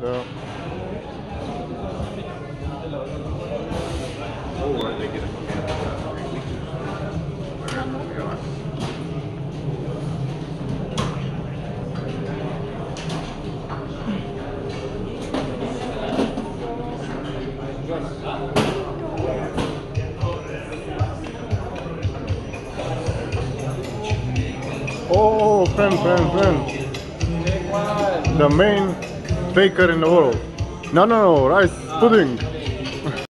Da. Or they get a Oh, friend, friend, friend. The main baker in the world. No, no, no, rice pudding.